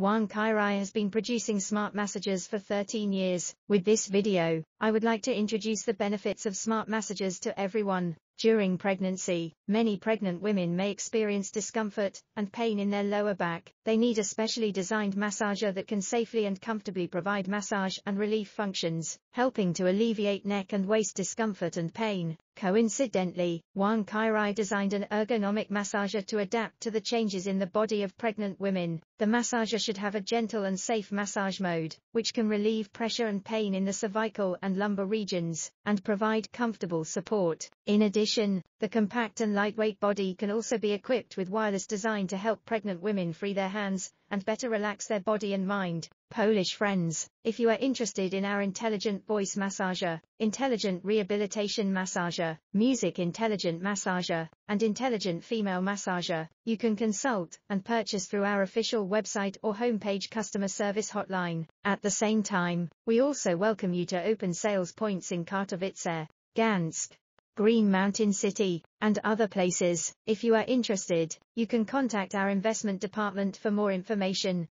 Wang Qirui has been producing smart massages for 13 years. With this video, I would like to introduce the benefits of smart massages to everyone. During pregnancy, many pregnant women may experience discomfort and pain in their lower back. They need a specially designed massager that can safely and comfortably provide massage and relief functions, helping to alleviate neck and waist discomfort and pain. Coincidentally, Wang Qirui designed an ergonomic massager to adapt to the changes in the body of pregnant women. The massager should have a gentle and safe massage mode, which can relieve pressure and pain in the cervical and lumbar regions, and provide comfortable support. In addition, the compact and lightweight body can also be equipped with wireless design to help pregnant women free their hands and better relax their body and mind. Polish friends, if you are interested in our intelligent voice massager, intelligent rehabilitation massager, music intelligent massager, and intelligent female massager, you can consult and purchase through our official website or homepage customer service hotline. At the same time, we also welcome you to open sales points in Katowice, Gdansk, Green Mountain City, and other places. If you are interested, you can contact our investment department for more information.